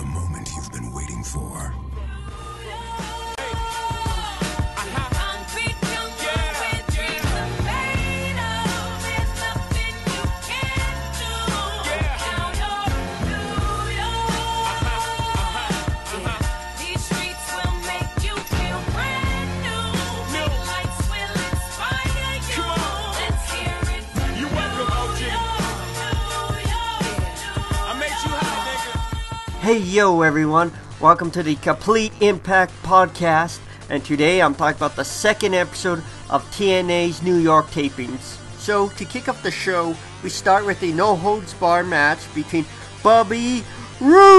the moment you've been waiting for. Hey yo everyone, welcome to the Complete Impact Podcast, and today I'm talking about the second episode of TNA's New York tapings. So to kick off the show, we start with a no holds bar match between Bobby Roode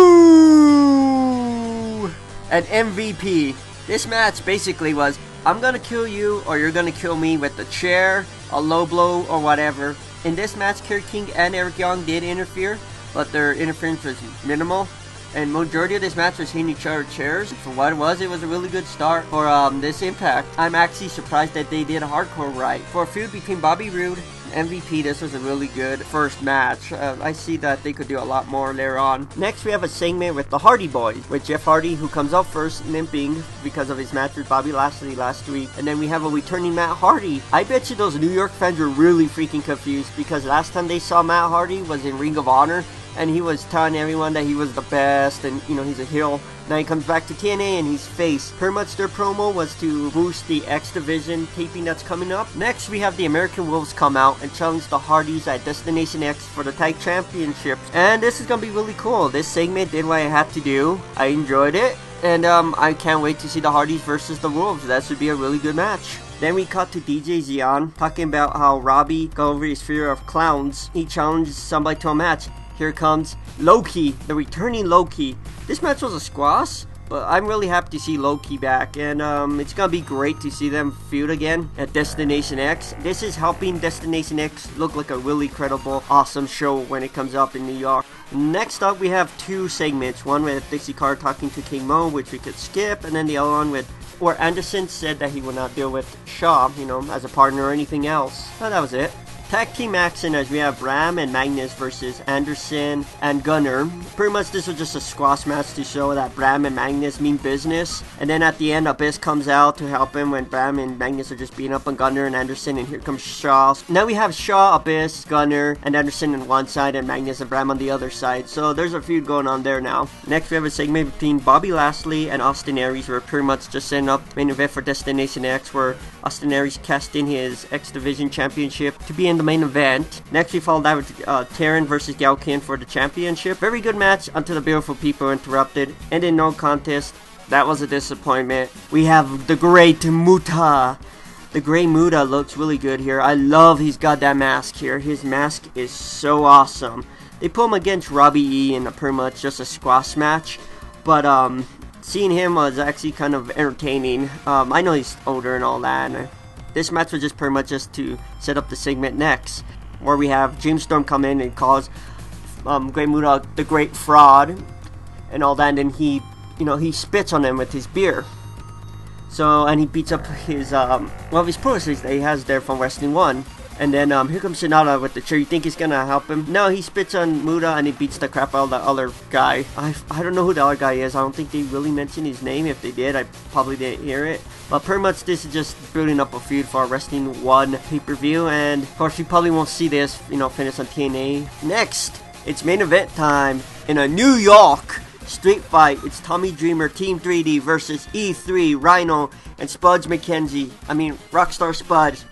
and MVP. This match basically was I'm gonna kill you or you're gonna kill me with the chair, a low blow, or whatever. In this match, Kenny King and Eric Young did interfere, but their interference was minimal. And majority of this match was hitting each other chairs. For what it was, it was a really good start for um, this Impact. I'm actually surprised that they did a hardcore right. For a feud between Bobby Roode and MVP, this was a really good first match. Uh, I see that they could do a lot more later on. Next, we have a segment with the Hardy Boys, with Jeff Hardy, who comes out first, limping because of his match with Bobby Lashley last week. And then we have a returning Matt Hardy. I bet you those New York fans were really freaking confused because last time they saw Matt Hardy was in Ring of Honor, and he was telling everyone that he was the best, and you know he's a heel. Now he comes back to TNA and he's face. Pretty much their promo was to boost the X Division taping that's coming up. Next, we have the American Wolves come out and challenge the Hardys at Destination X for the Tag championship. And this is gonna be really cool. This segment did what I had to do. I enjoyed it. And um, I can't wait to see the Hardys versus the Wolves. That should be a really good match. Then we cut to DJ Zion talking about how Robbie got over his fear of clowns. He challenges somebody to a match. Here comes Low Ki, the returning Low Ki. This match was a squash, but I'm really happy to see Low Ki back, and um, it's gonna be great to see them feud again at Destination X. This is helping Destination X look like a really credible, awesome show when it comes up in New York. Next up, we have two segments. One with Dixie Carr talking to King Mo, which we could skip, and then the other one with where Anderson said that he would not deal with Shaw, you know, as a partner or anything else. That was it. Tag team action as we have Bram and Magnus versus Anderson and Gunner. Pretty much this was just a squash match to show that Bram and Magnus mean business. And then at the end, Abyss comes out to help him when Bram and Magnus are just beating up on Gunner and Anderson. And here comes Shaw. Now we have Shaw, Abyss, Gunner, and Anderson on one side and Magnus and Bram on the other side. So there's a feud going on there now. Next we have a segment between Bobby Lashley and Austin Aries. We're pretty much just setting up main event for Destination X where Austin Aries cast in his X Division Championship to be in the main event. Next, we followed that with uh, Taryn versus Gail Kim for the championship. Very good match until the beautiful people interrupted. And in no contest, that was a disappointment. We have the great Muta. The Great Muta looks really good here. I love he's got that mask here. His mask is so awesome. They put him against Robbie E in a pretty much just a squash match. But um, seeing him was actually kind of entertaining. Um, I know he's older and all that. And this match was just pretty much just to set up the segment next, where we have James Storm come in and calls um, Great Muta the Great Fraud and all that, and then he, you know, he spits on him with his beer. So, and he beats up his, um, well, his posters that he has there from Wrestling 1. And then um, here comes Sanada with the chair. You think he's gonna help him? No, he spits on Muta and he beats the crap out of the other guy. I, I don't know who the other guy is. I don't think they really mentioned his name. If they did, I probably didn't hear it. But pretty much this is just building up a feud for Wrestling 1 pay-per-view. And of course, you probably won't see this, you know, finish on TNA. Next, it's main event time in a New York street fight. It's Tommy Dreamer Team 3D versus EC3 Rhino and Spuds McKenzie. I mean, Rockstar Spuds.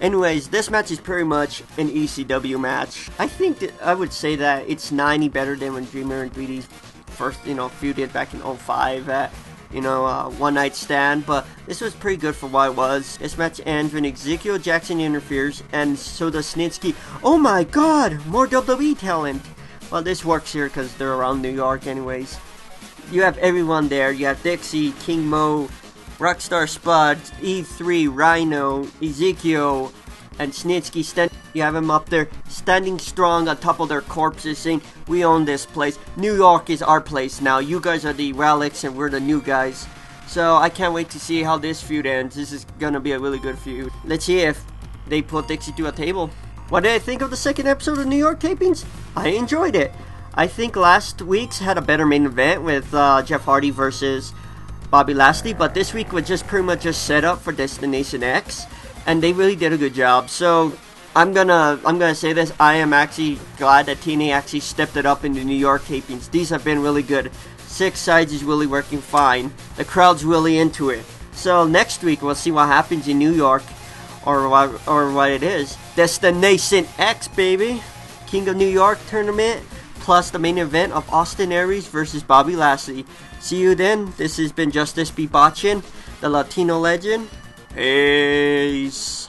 Anyways, this match is pretty much an ECW match. I think that I would say that it's 90 better than when Dreamer and 3D first, you know, feuded back in 05 at, you know, uh, One Night Stand. But this was pretty good for what it was. This match ends when Ezekiel Jackson interferes, and so does Snitsky. Oh my god, more WWE talent! Well, this works here because they're around New York, anyways. You have everyone there. You have Dixie, King Mo, Rockstar Spud, EC3, Rhino, Ezekiel, and Snitsky. Stand- you have him up there standing strong on top of their corpses saying, We own this place. New York is our place now. You guys are the relics and we're the new guys. So I can't wait to see how this feud ends. This is gonna be a really good feud. Let's see if they put Dixie to a table. What did I think of the second episode of New York tapings? I enjoyed it. I think last week's had a better main event with uh, Jeff Hardy versus Bobby Lashley, but this week was just pretty much just set up for Destination X, and they really did a good job. So I'm gonna I'm gonna say this. I am actually glad that TNA actually stepped it up in the New York tapings. These have been really good. Six sides is really working fine. The crowd's really into it. So next week we'll see what happens in New York, or what or what it is. Destination X, baby. King of New York tournament plus the main event of Austin Aries versus Bobby Lashley. See you then. This has been Justice B Botchin, the Latino legend. Peace.